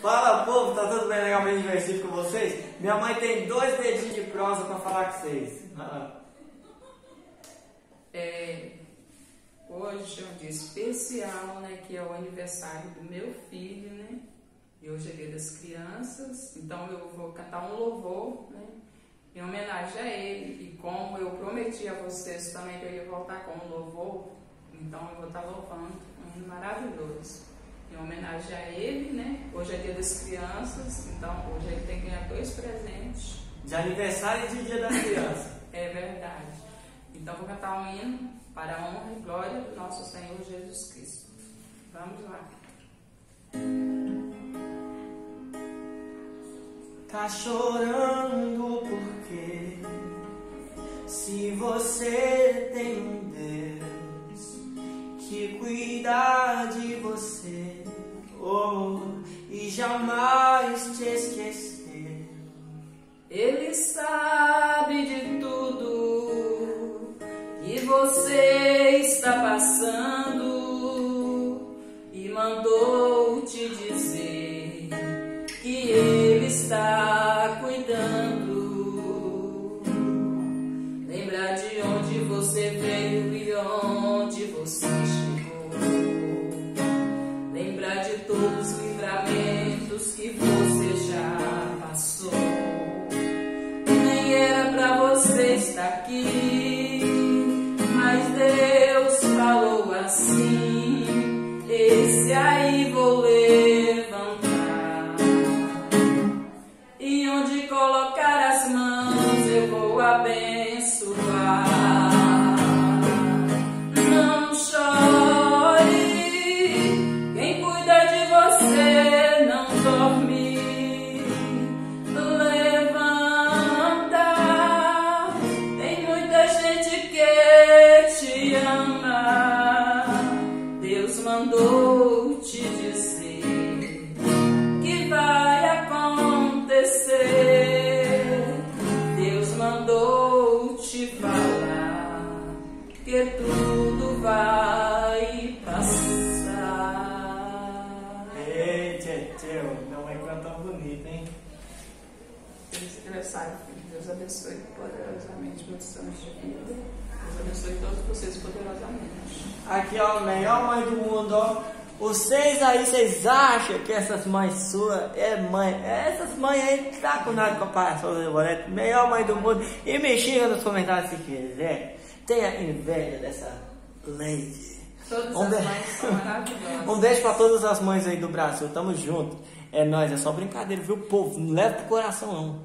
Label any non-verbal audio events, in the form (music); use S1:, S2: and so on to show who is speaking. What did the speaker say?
S1: Fala povo, tá tudo bem legal, bem divertido com vocês? Minha mãe tem dois dedinhos de prosa pra falar com vocês.
S2: É, hoje é um dia especial, né? Que é o aniversário do meu filho, né? E hoje é dia das crianças, então eu vou cantar um louvor, né? Em homenagem a ele. E como eu prometi a vocês também que eu ia voltar com um louvor, então eu vou estar louvando um maravilhoso em homenagem a ele, né? Hoje é dia das crianças, então hoje ele tem que ganhar dois presentes.
S1: De aniversário e de dia das crianças. (laughs)
S2: é verdade. Então vou cantar um hino para a honra e glória do nosso Senhor Jesus Cristo. Vamos lá.
S1: Tá chorando porque se você tem um Deus que cuida jamais te esquecer.
S2: Ele sabe de tudo que você está passando e mandou aqui, mas Deus falou assim: Esse aí vou levantar. E onde colocar as mãos eu vou abençoar. Mandou te dizer que vai acontecer. Deus mandou te falar que tudo vai passar.
S1: Ei, tchê, tchê, minha mãe canta bonito, hein?
S2: Feliz aniversário, filho. Deus abençoe poderosamente muitos anos de vida. Deus abençoe todos vocês poderosamente.
S1: Aqui, ó, melhor mãe do mundo, ó. Vocês aí, vocês acham que essas mães suas é mãe? Essas mães aí tá com nada comparação do Boleto. Melhor mãe do mundo. E me xinga nos comentários se quiser. Tenha inveja dessa lady.
S2: Todas
S1: Um
S2: as mães são maravilhosas. (laughs)
S1: Um beijo pra todas as mães aí do Brasil. Tamo junto. É nóis, é só brincadeira, viu, povo? Não leva pro coração, não.